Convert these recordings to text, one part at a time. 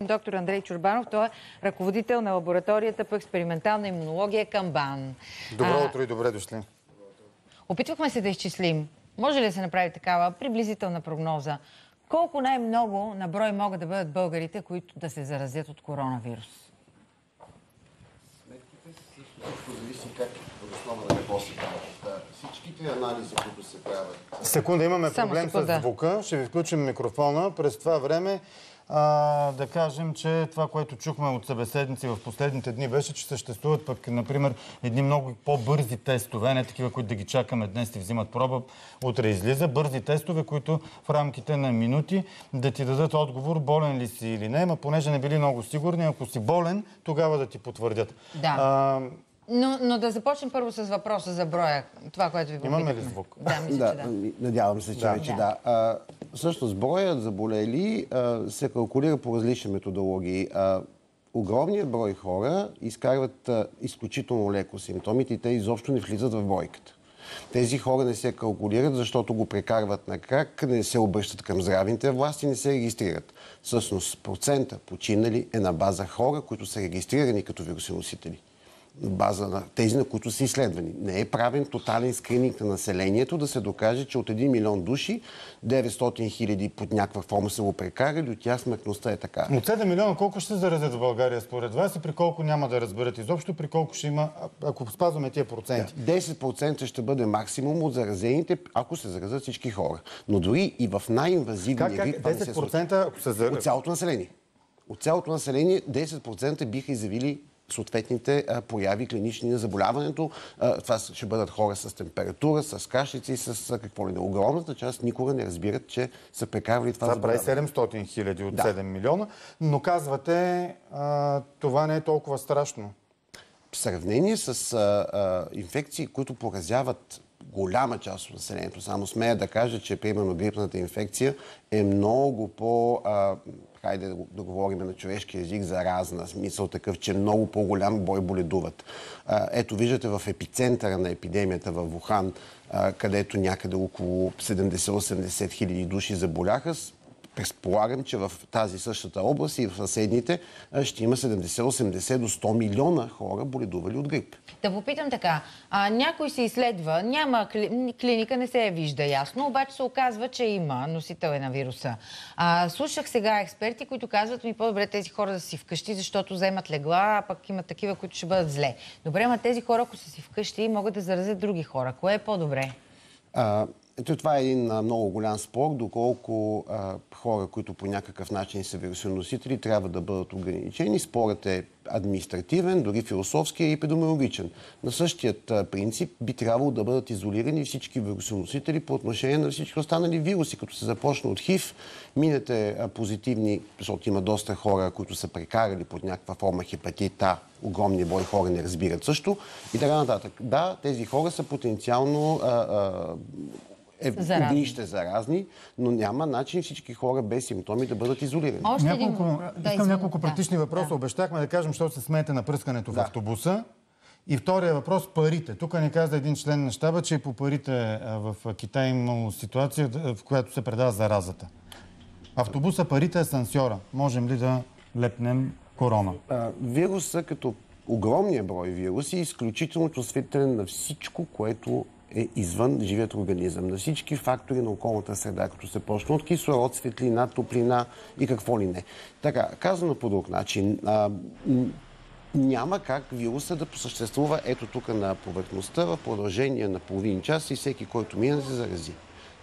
Доктор Андрей Чурбанов, той е ръководител на лабораторията по експериментална имунология към БАН. Добро утро и добре дошли. Опитвахме се да изчислим. Може ли да се направи такава приблизителна прогноза? Колко най-много на брой могат да бъдат българите, които да се заразят от коронавирус? Сметките също зависи как основа на какво се правят. Всичките анализи, които се правят. Секунда, имаме Само проблем секунда. с звука. Ще ви включим микрофона. През това време а, да кажем, че това, което чухме от събеседници в последните дни, беше, че съществуват пък, например, едни много по-бързи тестове, не такива, които да ги чакаме днес и взимат проба, утре излиза. Бързи тестове, които в рамките на минути да ти дадат отговор, болен ли си или не, ма понеже не били много сигурни, ако си болен, тогава да ти потвърдят. Да. А, Но, но да започнем първо с въпроса за броя. Това, което ви Имаме ли попитахме. звук? Да, мисля, Да, че да. надявам се, че Да. вече Да. да. Всъщност, броят заболели а, се калкулира по различни методологии. А, огромният брой хора изкарват а, изключително леко симптомите и те изобщо не влизат в бройката. Тези хора не се калкулират, защото го прекарват на крак, не се обръщат към здравните власти, не се регистрират. Всъщност, процента починали е на база хора, които са регистрирани като вирусоносители база на тези, на които са изследвани. Не е правен тотален скрининг на населението да се докаже, че от 1 милион души 900 хиляди под някаква форма са го прекарали, от тях смъртността е така. От 7 милиона колко ще се заразят в България според вас и при колко няма да разберат изобщо, при колко ще има, ако спазваме тия проценти? 10% ще бъде максимум от заразените, ако се заразят всички хора. Но дори и в най-инвазивния Как, как вид случва. 10% ако се От заразят? цялото население. От цялото население 10% биха изявили съответните прояви клинични на заболяването. Това ще бъдат хора с температура, с кашлици, с какво ли не. Огромната част никога не разбират, че са прекарвали това Това прави заболяване. 700 хиляди от Да. 7 милиона, но казвате, а, това не е толкова страшно. В сравнение с а, а, инфекции, които поразяват голяма част от населението, само смея да кажа, че примерно грипната инфекция е много по... А, хайде да, го- да говорим на човешки език, заразна, смисъл такъв, че много по-голям бой боледуват. А, ето, виждате в епицентъра на епидемията в а, където някъде около 70-80 хиляди души заболяха, Предполагам, че в тази същата област и в съседните ще има 70-80 до 100 милиона хора боледували от грип. Да попитам така. А, някой се изследва, няма кли... клиника, не се я вижда ясно, обаче се оказва, че има носител е на вируса. А, слушах сега експерти, които казват ми по-добре тези хора да си вкъщи, защото вземат легла, а пък има такива, които ще бъдат зле. Добре, ама тези хора, ако са си вкъщи, могат да заразят други хора. Кое е по-добре? А, ето това е един много голям спор, доколко а, хора, които по някакъв начин са вирусоносители, трябва да бъдат ограничени. Спорът е административен, дори философски и епидемиологичен. На същият а, принцип би трябвало да бъдат изолирани всички вирусоносители по отношение на всички останали вируси, като се започне от ХИВ, минете позитивни, защото има доста хора, които са прекарали под някаква форма хепатит А, огромни брой хора не разбират също и така нататък. Да, тези хора са потенциално е, Заразни. огнище заразни, но няма начин всички хора без симптоми да бъдат изолирани. Още Няколко, един... искам няколко Да. практични въпроса. Да. Обещахме да кажем, защото се смеете на пръскането в Да. автобуса. И втория въпрос парите. Тук ни каза един член на щаба, че по парите в Китай имало ситуация, да- в която се предава заразата. Автобуса парите е сансьора. Можем ли да лепнем корона? А, вируса, като огромния брой вируси, е изключително чувствителен на всичко, което е извън живият организъм, на всички фактори на околната среда, като се почне от кислород, светлина, топлина и какво ли не. Така, казано по друг начин, а, няма как вируса да посъществува ето тук на повърхността в продължение на половин час и всеки, който мине, да се зарази.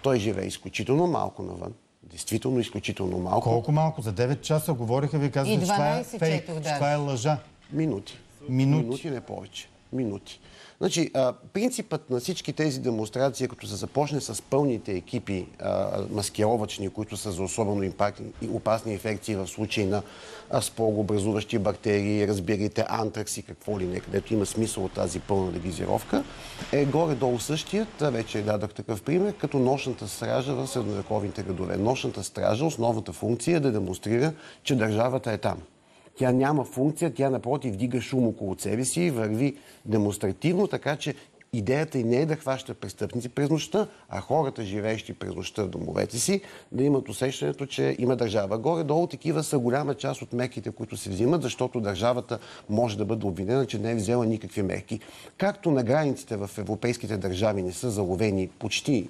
Той живее изключително малко навън. Действително изключително малко. Колко малко? За 9 часа говориха, ви казвате, че това е 12 фейк, четох че това е лъжа. Минути. Минути. Минути, не повече. Минути. Значи, принципът на всички тези демонстрации, като се започне с пълните екипи а, маскировачни, които са за особено опасни инфекции в случай на а, спорогообразуващи бактерии, разбирайте, антракс и какво ли не, където има смисъл от тази пълна регизировка, е горе-долу същият, вече дадах такъв пример, като нощната стража в средновековните градове. Нощната стража, основната функция е да демонстрира, че държавата е там. Тя няма функция, тя напротив дига шум около себе си, върви демонстративно, така че идеята и не е да хваща престъпници през нощта, а хората, живеещи през нощта в домовете си, да имат усещането, че има държава. Горе-долу такива са голяма част от мерките, които се взимат, защото държавата може да бъде обвинена, че не е взела никакви мерки. Както на границите в европейските държави не са заловени почти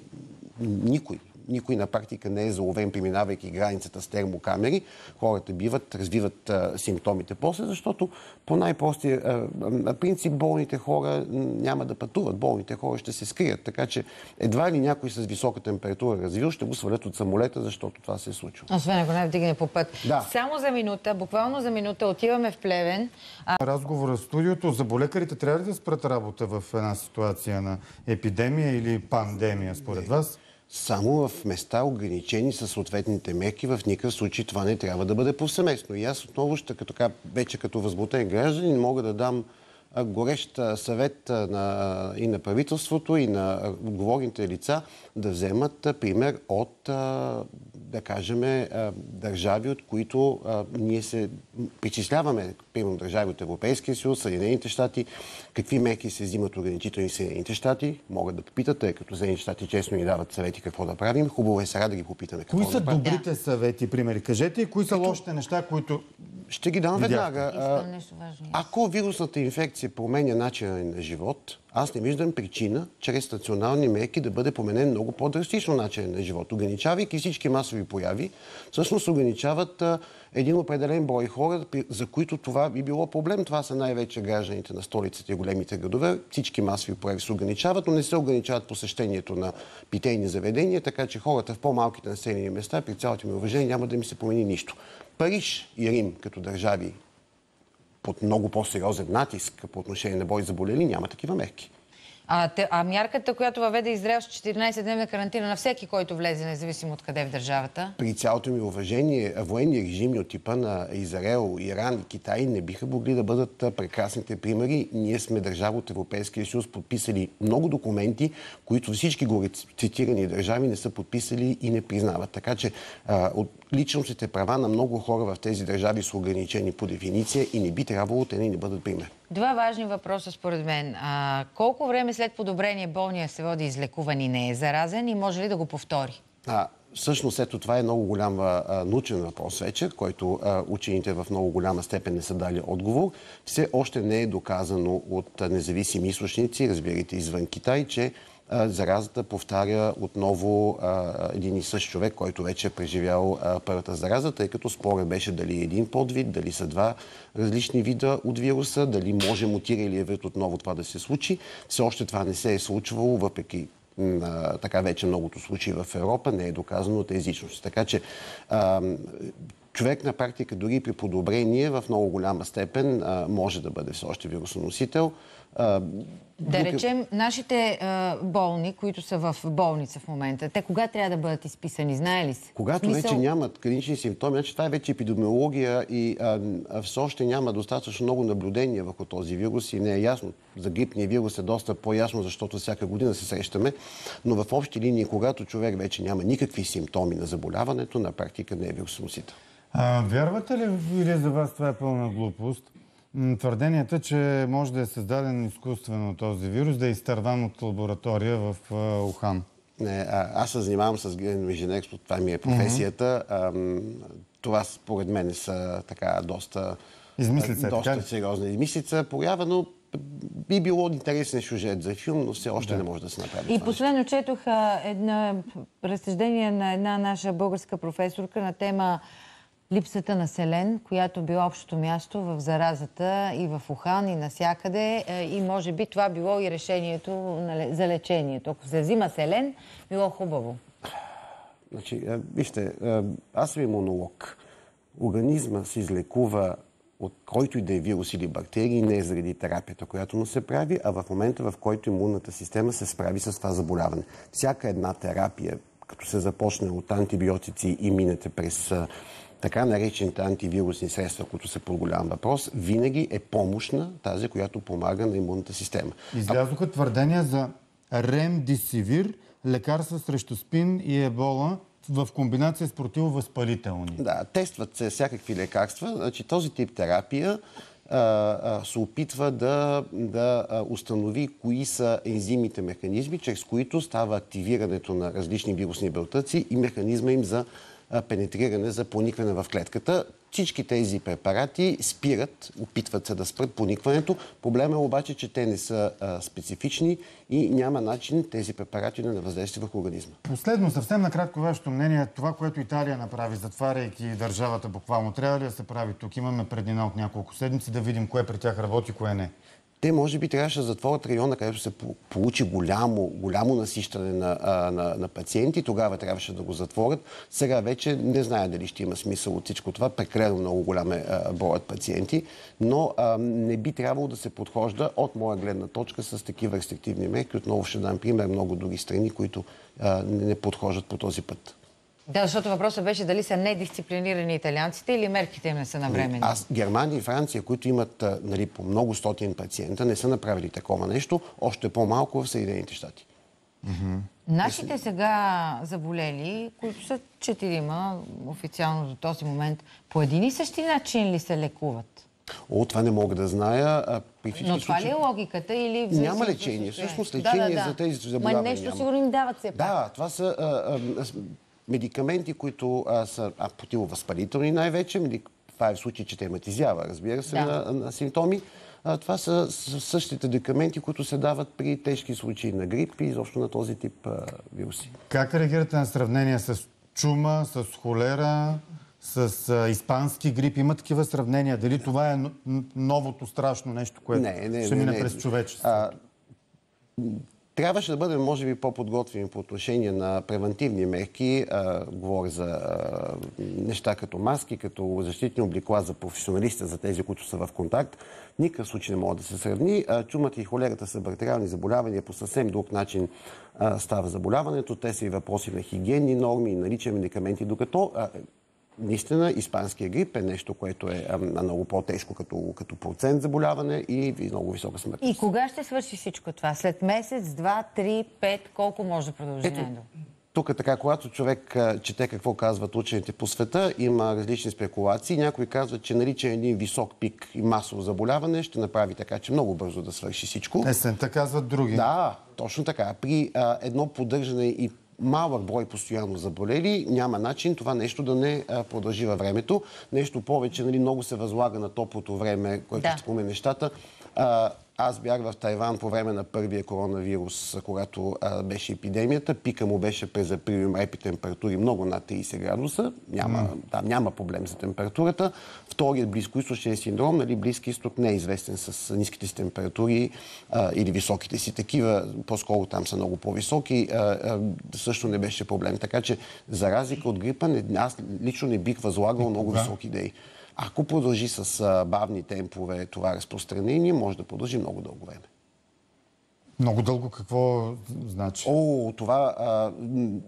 никой никой на практика не е заловен, преминавайки границата с термокамери. Хората биват, развиват а, симптомите после, защото по най-простия принцип болните хора няма да пътуват. Болните хора ще се скрият. Така че едва ли някой с висока температура развил ще го свалят от самолета, защото това се е случва. Освен ако не вдигне по път. Да. Само за минута, буквално за минута отиваме в Плевен. А... Разговора в студиото. За болекарите трябва ли да спрат работа в една ситуация на епидемия или пандемия, според вас? Само в места ограничени със съответните мерки. В никакъв случай това не трябва да бъде повсеместно. И аз отново ще, така, вече като възбутен гражданин, мога да дам горещ съвет на, и на правителството, и на отговорните лица да вземат пример от, да кажем, държави, от които ние се причисляваме, примерно държави от Европейския съюз, Съединените щати, какви мерки се взимат ограничителни Съединените щати, могат да попитат, тъй като Съединените щати честно ни дават съвети какво да правим. Хубаво е сега да ги попитаме какво кои са да правим. добрите съвети, примери? Кажете и кои са лошите неща, които Ще ги дам веднага. Ако вирусната инфекция променя начина на живот, аз не виждам причина чрез национални мерки да бъде променен много по-драстично начин на живот. Ограничавайки всички масови появи, всъщност ограничават един определен брой хора, за които това би било проблем. Това са най-вече гражданите на столицата и големите градове. Всички масови прояви се ограничават, но не се ограничават посещението на питейни заведения, така че хората в по-малките населени места, при цялото ми уважение, няма да ми се промени нищо. Париж и Рим като държави под много по-сериозен натиск по отношение на бой заболели, няма такива мерки. А, а мярката, която въведе Израел с 14-дневна карантина на всеки, който влезе, независимо от къде в държавата? При цялото ми уважение, военни режими от типа на Израел, Иран и Китай не биха могли да бъдат прекрасните примери. Ние сме държава от Европейския съюз, подписали много документи, които всички горе цитирани държави не са подписали и не признават. Така че а, от личностните права на много хора в тези държави са ограничени по дефиниция и не би трябвало те ни бъдат пример. Два важни въпроса според мен. А, колко време след подобрение болния се води излекуван и не е заразен и може ли да го повтори? А, всъщност, ето това е много голям а, научен въпрос вече, който а, учените в много голяма степен не са дали отговор. Все още не е доказано от а, независими източници, разбирайте извън Китай, че заразата повтаря отново един и същ човек, който вече е преживял първата зараза, тъй като спорът беше дали един подвид, дали са два различни вида от вируса, дали може мутиралия вид отново това да се случи. Все още това не се е случвало, въпреки на така вече многото случаи в Европа, не е доказано от езичност. Така че а, човек на практика дори при подобрение в много голяма степен а, може да бъде все още вирусоносител. А, Да речем, нашите а, болни, които са в болница в момента, те кога трябва да бъдат изписани, знае ли се? Когато смисъл- вече нямат клинични симптоми, значи това е вече епидемиология и а, а, все още няма достатъчно много наблюдения върху този вирус и не е ясно. За грипния вирус е доста по-ясно, защото всяка година се срещаме, но в общи линии, когато човек вече няма никакви симптоми на заболяването, на практика не е вирусоносител. А, вярвате ли или за вас това е пълна глупост? Твърденията, че може да е създаден изкуствено този вирус, да е изтърван от лаборатория в а, Ухан. Не, а, аз се занимавам с генно инженерство, това ми е професията. Ам, това според мен са така доста, Измислица е, доста така сериозна измислица. Поява, но би било интересен сюжет за филм, но все още не може да се направи. И последно четох а, една разсъждение на една наша българска професорка на тема липсата на селен, която била общото място в заразата и в Ухан, и насякъде. Е, И може би това било и решението за лечението. Ако се взима селен, било хубаво. Значи, а, вижте, а, аз съм имунолог. Организма се излекува от който и да е вирус или бактерии, не е заради терапията, която му се прави, а в момента, в който имунната система се справи с това заболяване. Всяка една терапия, като се започне от антибиотици и минете през така наречените антивирусни средства, които са по голям въпрос, винаги е помощна тази, която помага на имунната система. Излязоха твърдения за ремдисивир, лекарства срещу спин и ебола в комбинация с противовъзпалителни. Да, тестват се всякакви лекарства. Значи, този тип терапия се опитва да, да установи кои са ензимите механизми, чрез които става активирането на различни вирусни белтъци и механизма им за пенетриране, за проникване в клетката. Всички тези препарати спират, опитват се да спрат поникването. Проблема е обаче, че те не са а, специфични и няма начин тези препарати да не въздействат върху организма. Последно, съвсем накратко вашето мнение, това, което Италия направи, затваряйки държавата буквално, трябва ли да се прави тук? Имаме преднина от няколко седмици да видим кое при тях работи, кое не. Те може би трябваше да затворят района, където се получи голямо, голямо насищане на, на, на пациенти. Тогава трябваше да го затворят. Сега вече не знае дали ще има смисъл от всичко това. Прекалено много голям е броят пациенти. Но а, не би трябвало да се подхожда от моя гледна точка с такива рестриктивни мерки. Отново ще дам пример много други страни, които а, не подхождат по този път. Да, защото въпросът беше дали са недисциплинирани италианците или мерките им не са навремени. Аз, Германия и Франция, които имат нали, по много стотин пациента, не са направили такова нещо, още по-малко в Съединените щати. Mm-hmm. Нашите сега заболели, които са четирима официално до този момент, по един и същи начин ли се лекуват? О, това не мога да зная. А, при Но това случаи... ли е логиката или... Няма лечение. Всъщност лечение да, да, да. за тези заболявания Ма нещо сигурно им дават все пак. Да, това са а, а, медикаменти, които а, са а, противовъзпалителни най-вече. Това е в случай, че те имат изява, разбира се, да. на, на симптоми. А, това са същите медикаменти, които се дават при тежки случаи на грип и изобщо на този тип а, вируси. Как реагирате на сравнение с чума, с холера, с а, испански грип? Има такива сравнения. Дали това е новото страшно нещо, което не, не, ще мине не, през човечеството? Трябваше да бъдем, може би, по-подготвени по отношение на превентивни мерки. А, говоря за а, неща като маски, като защитни облекла за професионалисти, за тези, които са в контакт. Никакъв случай не може да се сравни. А, чумата и холерата са бактериални заболявания. По съвсем друг начин става заболяването. Те са и въпроси на хигиенни норми, и наличие медикаменти, докато наистина испанския грип е нещо, което е много по-тежко като, като процент заболяване и много висока смъртност. И кога ще свърши всичко това? След месец, два, три, пет? Колко може да продължи? Ето, тук така, когато човек чете какво казват учените по света, има различни спекулации. Някои казват, че наличие един висок пик и масово заболяване ще направи така, че много бързо да свърши всичко. Есента казват други. Да, точно така. При а, едно поддържане и малък брой постоянно заболели, няма начин това нещо да не продължи във времето. Нещо повече, нали, много се възлага на топлото време, което да. ще нещата. Аз бях в Тайван по време на първия коронавирус, когато а, беше епидемията. Пика му беше през април май при температури много над 30 градуса. Няма, mm. там няма проблем за температурата. Вторият близкоисточен синдром, нали, Близки изток не е известен с ниските си температури а, или високите си такива. По-скоро там са много по-високи. А, а, също не беше проблем. Така че, за разлика от грипа, не, аз лично не бих възлагал много високи идеи. Ако продължи с бавни темпове това разпространение, може да продължи много дълго време. Много дълго какво значи? О, това а,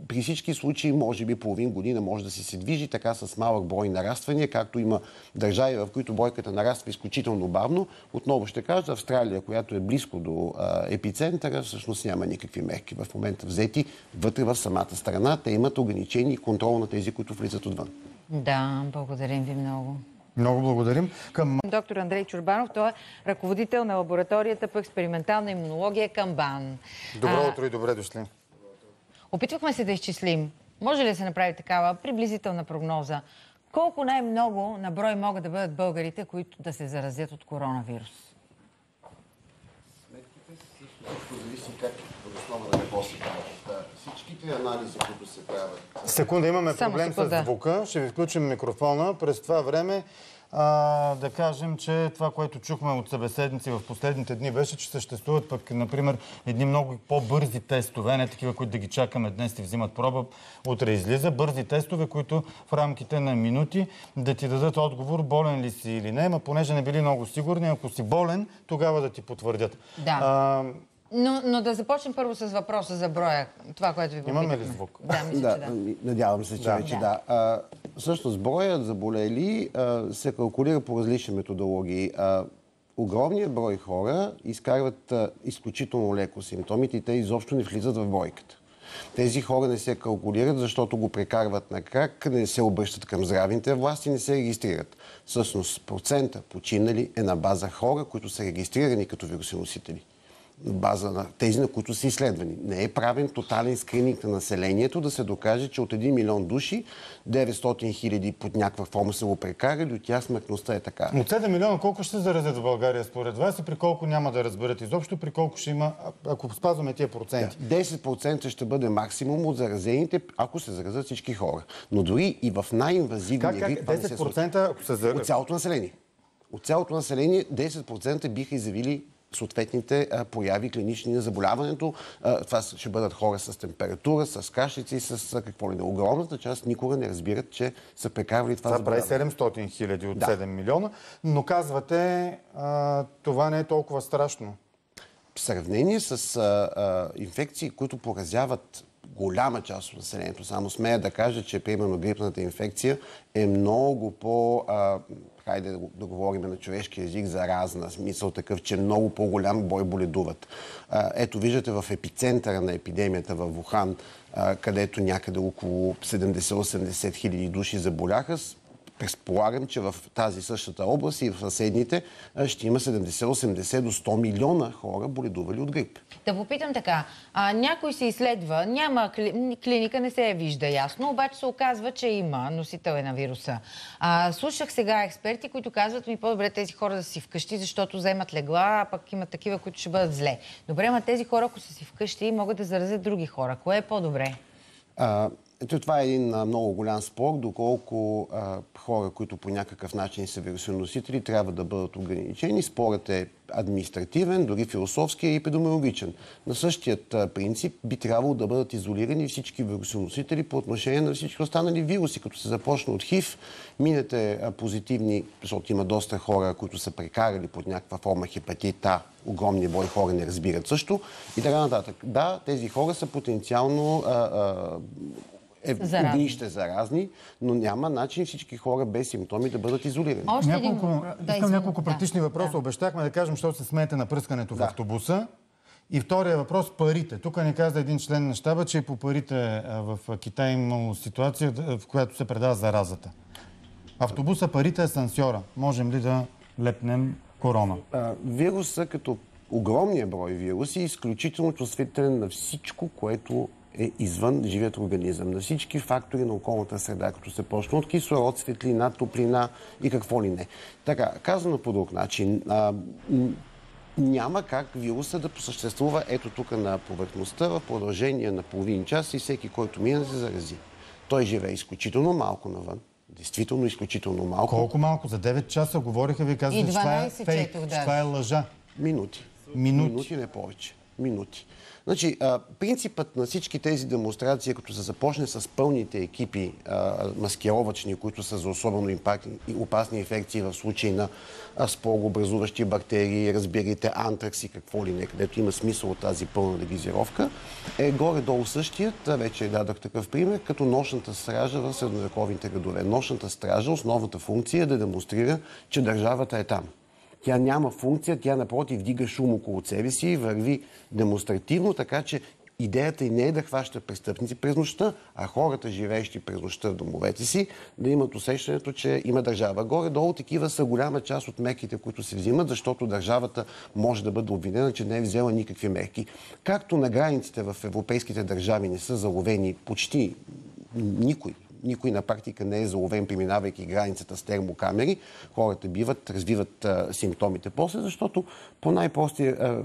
при всички случаи може би половин година може да си се движи така с малък брой нараствания, както има държави, в които бройката нараства изключително бавно. Отново ще кажа, Австралия, която е близко до а, епицентъра, всъщност няма никакви мерки в момента взети вътре в самата страна. Те имат ограничени и контрол на тези, които влизат отвън. Да, благодарим ви много. Много благодарим. Към... Доктор Андрей Чурбанов, той е ръководител на лабораторията по експериментална имунология към БАН. Добро утро и добре дошли. Опитвахме се да изчислим. Може ли да се направи такава приблизителна прогноза? Колко най-много на брой могат да бъдат българите, които да се заразят от коронавирус? Също зависи как основа на какво се правят. Всичките анализи, които се правят... Секунда, имаме Само проблем секунда. с звука. Ще ви включим микрофона. През това време а, да кажем, че това, което чухме от събеседници в последните дни, беше, че съществуват пък, например, едни много по-бързи тестове, не такива, които да ги чакаме днес и взимат проба, утре излиза. Бързи тестове, които в рамките на минути да ти дадат отговор, болен ли си или не, ама понеже не били много сигурни, ако си болен, тогава да ти потвърдят. Да. А, но, но да започнем първо с въпроса за броя. Това, което ви попитахме. Имаме ли звук? Да, мисля, да, че да. Надявам се, че да. вече да. А, всъщност, броят заболели а, се калкулира по различни методологии. А, огромният брой хора изкарват а, изключително леко симптомите и те изобщо не влизат в бройката. Тези хора не се калкулират, защото го прекарват на крак, не се обръщат към здравните власти, не се регистрират. Всъщност процента починали е на база хора, които са регистрирани като вирусоносители база на тези, на които са изследвани. Не е правен тотален скрининг на населението да се докаже, че от 1 милион души 900 хиляди под някаква форма са го прекарали, от тях смъртността е така. От 7 милиона колко ще се заразят в България според вас и при колко няма да разберат изобщо, при колко ще има, ако спазваме тия проценти? Да, 10% ще бъде максимум от заразените, ако се заразят всички хора. Но дори и в най-инвазивния как, как? 10% ако се заразят? От цялото население. От цялото население 10% биха изявили съответните а, прояви клинични на заболяването. Това ще бъдат хора с температура, с кашлици, с какво ли не. Огромната част никога не разбират, че са прекарали това Това прави 700 хиляди от да. 7 милиона, но казвате, а, това не е толкова страшно. В сравнение с а, а, инфекции, които поразяват голяма част от населението, само смея да кажа, че примерно грипната инфекция е много по... А, хайде да, говорим на човешки език, заразна, смисъл такъв, че много по-голям бой боледуват. Ето виждате в епицентъра на епидемията в Вухан, където някъде около 70-80 хиляди души заболяха, предполагам, че в тази същата област и в съседните ще има 70-80 до 100 милиона хора боледували от грип. Да попитам така. А, някой се изследва, няма кли... клиника, не се е вижда ясно, обаче се оказва, че има носител е на вируса. А, слушах сега експерти, които казват ми по-добре тези хора да си вкъщи, защото вземат легла, а пък има такива, които ще бъдат зле. Добре, ама тези хора, ако са си вкъщи, могат да заразят други хора. Кое е по-добре? А, ето това е един много голям спор, доколко а, хора, които по някакъв начин са вирусоносители, трябва да бъдат ограничени. Спорът е административен, дори философски и епидемиологичен. На същият принцип би трябвало да бъдат изолирани всички вирусоносители по отношение на всички останали вируси. Като се започне от ХИВ, минете позитивни, защото има доста хора, които са прекарали под някаква форма хепатит А, огромни брой хора не разбират също и така нататък. Да, тези хора са потенциално а, а, е, заразни. огнище заразни, но няма начин всички хора без симптоми да бъдат изолирани. Още няколко, един... да, искам няколко практични да, въпроса. Да. Обещахме да кажем, защото се смеете на пръскането да. в автобуса. И втория въпрос – парите. Тук ни каза един член на щаба, че по парите в Китай имало ситуация, в която се предава заразата. Автобуса, парите е сансьора. Можем ли да лепнем корона? А, вируса като огромния брой вируси е изключително чувствителен на всичко, което е извън живият организъм, на всички фактори на околната среда, като се почне от кислород, светлина, топлина и какво ли не. Така, казано по друг начин, а, няма как вируса да посъществува ето тук на повърхността в продължение на половин час и всеки, който мине, да се зарази. Той живее изключително малко навън. Действително изключително малко. Колко малко? За 9 часа говориха, ви казвате, че това е фейк, че това е лъжа. Минути. Минути. Минути, не повече. Минути. Значи, а, принципът на всички тези демонстрации, като се започне с пълните екипи а, маскировачни, които са за особено импакт, опасни инфекции в случай на спорогообразуващи бактерии, разбирайте антракс и какво ли не, където има смисъл от тази пълна дегизировка, е горе-долу същият, вече дадах такъв пример, като нощната стража в средновековните градове. Нощната стража, основната функция е да демонстрира, че държавата е там. Тя няма функция, тя напротив дига шум около себе си и върви демонстративно, така че идеята и не е да хваща престъпници през нощта, а хората, живеещи през нощта в домовете си, да имат усещането, че има държава. Горе-долу такива са голяма част от мерките, които се взимат, защото държавата може да бъде обвинена, че не е взела никакви мерки. Както на границите в европейските държави не са заловени почти никой никой на практика не е заловен, преминавайки границата с термокамери. Хората биват, развиват а, симптомите после, защото по най-простия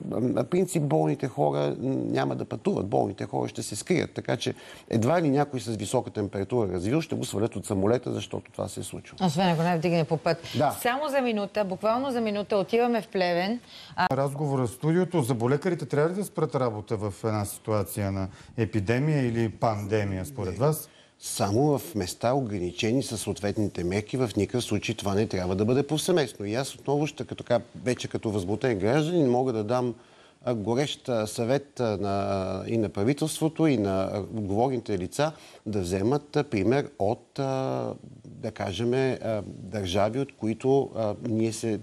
принцип болните хора няма да пътуват. Болните хора ще се скрият. Така че едва ли някой с висока температура развил, ще го свалят от самолета, защото това се е случило. Освен ако не вдигне по път. Да. Само за минута, буквално за минута отиваме в Плевен. А... Разговора в студиото. За болекарите трябва ли да спрат работа в една ситуация на епидемия или пандемия, според вас? Само в места ограничени със съответните мерки. В никакъв случай това не трябва да бъде повсеместно. И аз отново ще, като, вече като възбутен гражданин, мога да дам горещ съвет на, и на правителството, и на отговорните лица да вземат пример от, да кажем, държави, от които ние се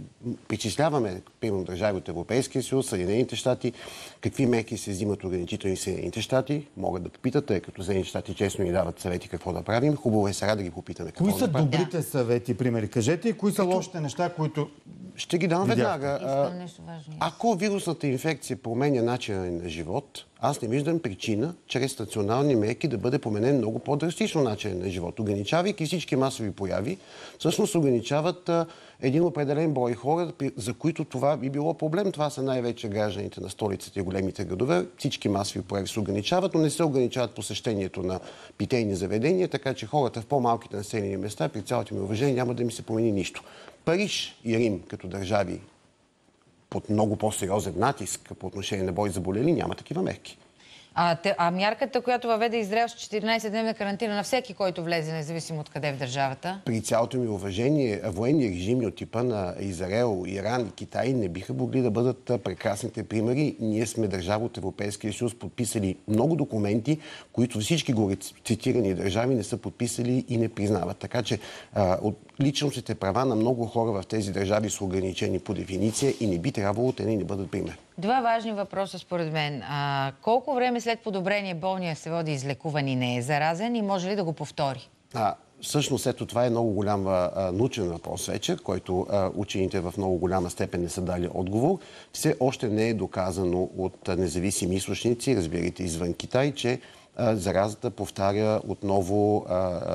причисляваме, примерно държави от Европейския съюз, Съединените щати, какви мерки се взимат ограничителни Съединените щати, могат да попитат, тъй като Съединените щати честно ни дават съвети какво да правим. Хубаво е сега да ги попитаме какво кои са добрите съвети, примери? Кажете и кои са лошите неща, които Ще ги дам веднага. Ако вирусната инфекция променя начина на живот, аз не виждам причина чрез национални мерки да бъде променен много по-драстично начин на живот. Ограничавайки всички масови появи, всъщност ограничават а, един определен брой хора, за които това би било проблем. Това са най-вече гражданите на столицата и големите градове. Всички масови прояви се ограничават, но не се ограничават посещението на питейни заведения, така че хората в по-малките населени места, при цялото ми уважение, няма да ми се промени нищо. Париж и Рим като държави под много по-сериозен натиск по отношение на бой заболели, няма такива мерки. А, те, а мярката, която въведе Израел с 14-дневна карантина на всеки, който влезе, независимо от къде в държавата? При цялото ми уважение, военни режими от типа на Израел, Иран и Китай не биха могли да бъдат прекрасните примери. Ние сме държава от Европейския съюз, подписали много документи, които всички горе цитирани държави не са подписали и не признават. Така че а, от личностните права на много хора в тези държави са ограничени по дефиниция и не би трябвало те да ни бъдат пример. Два важни въпроса според мен. А, колко време след подобрение болния се води излекуван и не е заразен и може ли да го повтори? А, всъщност, ето това е много голям а, научен въпрос вече, който а, учените в много голяма степен не са дали отговор. Все още не е доказано от а, независими източници, разбирайте извън Китай, че заразата повтаря отново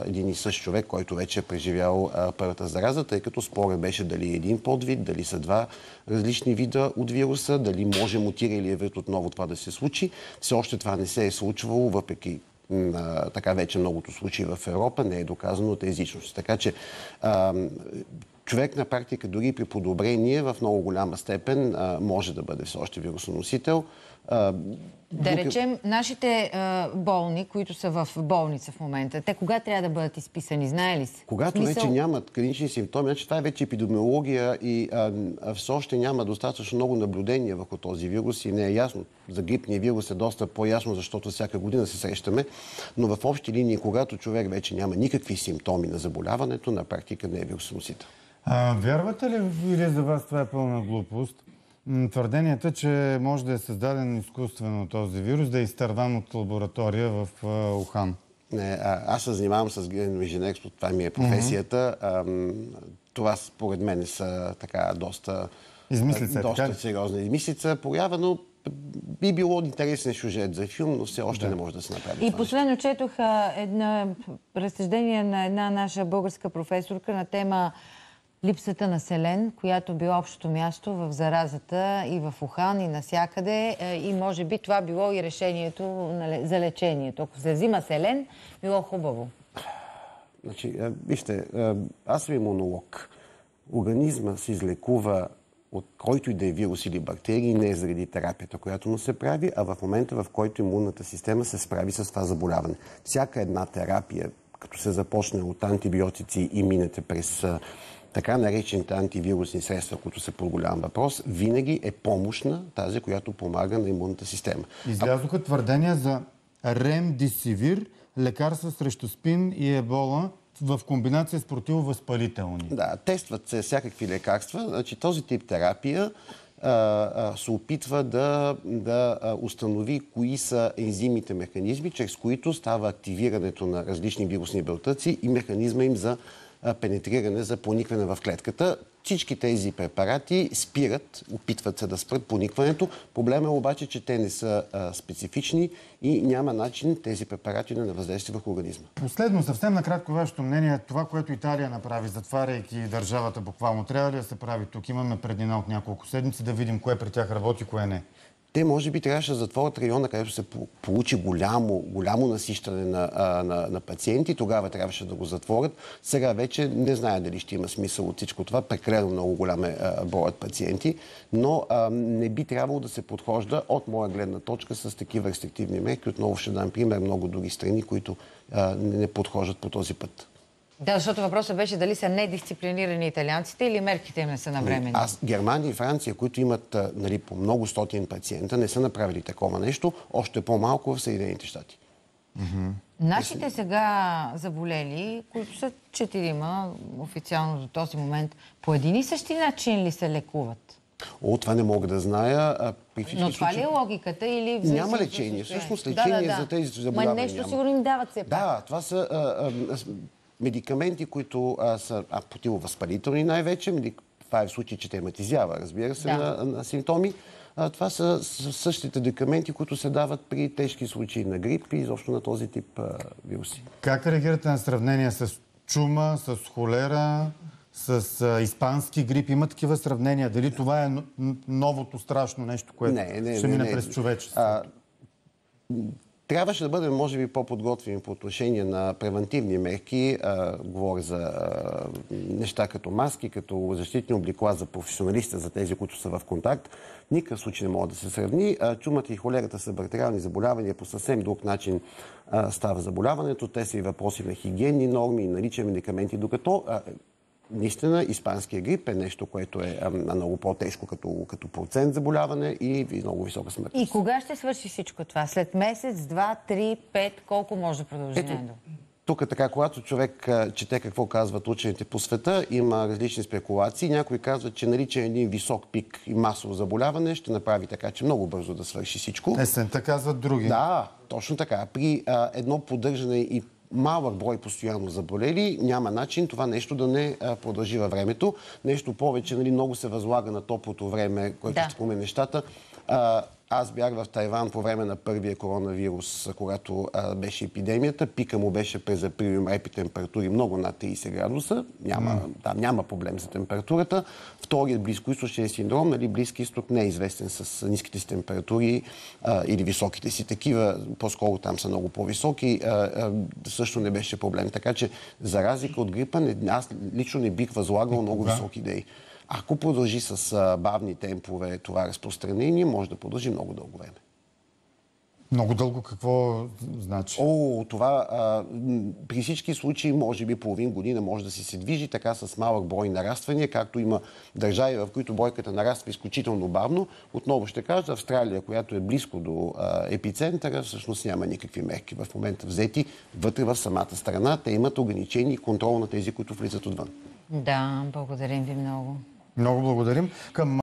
един и същ човек, който вече е преживял първата зараза, тъй като спорът беше дали е един подвид, дали са два различни вида от вируса, дали може мутиралия вид отново това да се случи. Все още това не се е случвало, въпреки така вече многото случаи в Европа, не е доказано от езичност. Така че човек на практика дори при подобрение в много голяма степен може да бъде все още вирусоносител. А, Да речем, нашите а, болни, които са в болница в момента, те кога трябва да бъдат изписани, знае ли се? Когато смисъл- вече нямат клинични симптоми, значи това е вече епидемиология и а, а, все още няма достатъчно много наблюдения върху този вирус и не е ясно. За грипния вирус е доста по-ясно, защото всяка година се срещаме, но в общи линии, когато човек вече няма никакви симптоми на заболяването, на практика не е вирусоносител. Вярвате ли или за вас това е пълна глупост? Твърденията, че може да е създаден изкуствено този вирус, да е изтърван от лаборатория в а, Ухан. Не, а, аз се занимавам с генно инженерство, това ми е професията. Ам, това според мен са така доста, Измислица е, така доста ли? сериозна измислица. Поява, но би било интересен сюжет за филм, но все още не може да се направи. И последно четох а, една разсъждение на една наша българска професорка на тема липсата на селен, която била общото място в заразата и в Ухан и насякъде. Е, И може би това било и решението за лечението. Ако се взима селен, било хубаво. Значи, а, вижте, а, аз съм имунолог. Организма се излекува от който и да е вирус или бактерии, не е заради терапията, която му се прави, а в момента, в който имунната система се справи с това заболяване. Всяка една терапия, като се започне от антибиотици и минете през така наречените антивирусни средства, които са по голям въпрос, винаги е помощна тази, която помага на имунната система. Излязоха твърдения за ремдисивир, лекарства срещу спин и ебола в комбинация с противовъзпалителни. Да, тестват се всякакви лекарства. Значи, този тип терапия се опитва да, да установи кои са ензимите механизми, чрез които става активирането на различни вирусни белтъци и механизма им за пенетриране, за проникване в клетката. Всички тези препарати спират, опитват се да спрат проникването. Проблема е обаче, че те не са а, специфични и няма начин тези препарати да не въздействат върху организма. Последно, съвсем накратко вашето мнение, това, което Италия направи, затваряйки държавата буквално, трябва ли да се прави тук? Имаме преднина от няколко седмици да видим кое при тях работи, кое не. Те може би трябваше да затворят района, където се по- получи голямо, голямо насищане на, на, на пациенти. Тогава трябваше да го затворят. Сега вече не знае дали ще има смисъл от всичко това. Прекалено много голям е броят пациенти. Но а, не би трябвало да се подхожда от моя гледна точка с такива рестриктивни мерки. Отново ще дам пример много други страни, които а, не подхождат по този път. Да, защото въпросът беше дали са недисциплинирани италианците или мерките им не са навремени. Аз, Германия и Франция, които имат нали, по много стотин пациента, не са направили такова нещо, още по-малко в Съединените щати. Нашите сега заболели, които са четирима официално до този момент, по един и същи начин ли се лекуват? О, това не мога да зная. А, при Но това ли случаи... е логиката или... Няма лечение. Всъщност Да, да, лечение да. за тези Ма заболявания нещо няма. сигурно им дават все пак. Да, това са а, а, медикаменти, които а, са а, противовъзпалителни най-вече. Медик- Това е в случай, че те матизява, разбира се, Да. на, на симптоми. А, това са същите медикаменти, които се дават при тежки случаи на грип и изобщо на този тип а, вируси. Как реагирате на сравнение с чума, с холера, с а, испански грип? Има такива сравнения. Дали това е новото страшно нещо, което Не, не, ще не, мине не. през човечеството? Трябваше да бъдем, може би, по-подготвени по отношение на превентивни мерки. Говоря за неща като маски, като защитни облекла за професионалистите, за тези, които са в контакт. Никакъв случай не могат да се сравни. Чумата и холерата са бактериални заболявания. По съвсем друг начин става заболяването. Те са и въпроси на хигиенни норми и медикаменти, докато Наистина, испанския грип е нещо, което е а, много по-тежко като, като процент заболяване и много висока смъртност. И кога ще свърши всичко това? След месец, два, три, пет? Колко може да продължи Ето, тук така, когато човек чете какво казват учените по света, има различни спекулации. Някои казват, че наличие един висок пик и масово заболяване ще направи така, че много бързо да свърши всичко. Есента казват други. Да, точно така. При а, едно поддържане и малък брой постоянно заболели, няма начин това нещо да не продължи във времето. Нещо повече, нали, много се възлага на топлото време, което Да. ще спомене нещата. Аз бях в Тайван по време на първия коронавирус, когато а, беше епидемията. Пика му беше през април и май при температури много над 30 градуса. Няма, там няма проблем за температурата. Вторият близкоисточен синдром, нали, Близки изток не е известен с ниските си температури а, или високите си такива. По-скоро там са много по-високи. А, а, също не беше проблем. Така че, за разлика от грипа, не, аз лично не бих възлагал много високи идеи. Ако продължи с а, бавни темпове това разпространение, може да продължи много дълго време. Много дълго какво значи? О, това а, при всички случаи, може би половин година може да си се движи така с малък брой нараствания, както има държави, в които бройката нараства изключително бавно. Отново ще кажа, Австралия, която е близко до а, епицентъра, всъщност няма никакви мерки в момента взети вътре в самата страна. Те имат ограничени и контрол на тези, които влизат отвън. Да, благодарим ви много. Много благодарим. Към